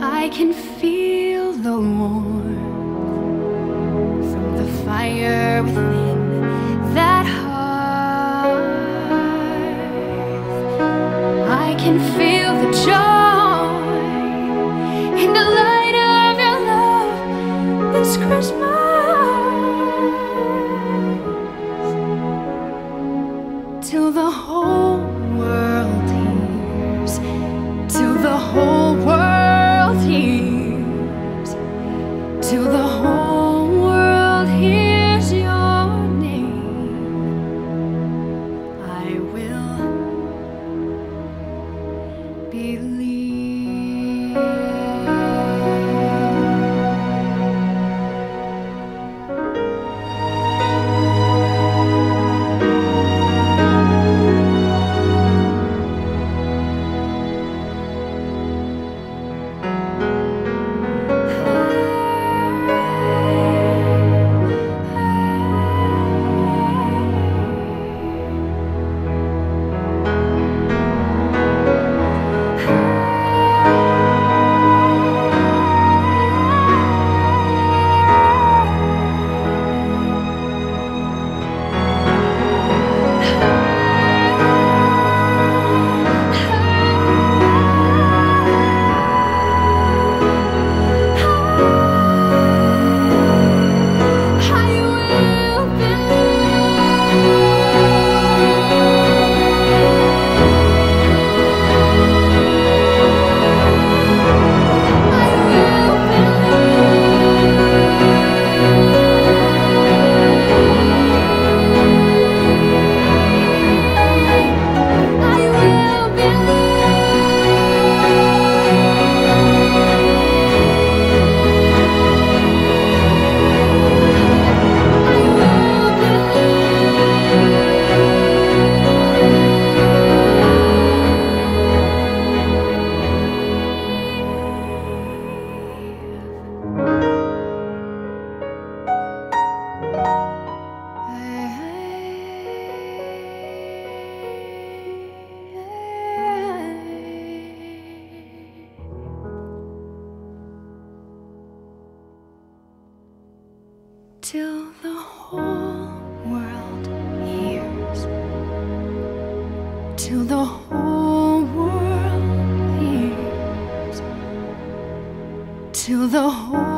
I can feel the warmth from the fire within that hearth. I can feel. I Till the whole world hears, till the whole world hears, till the whole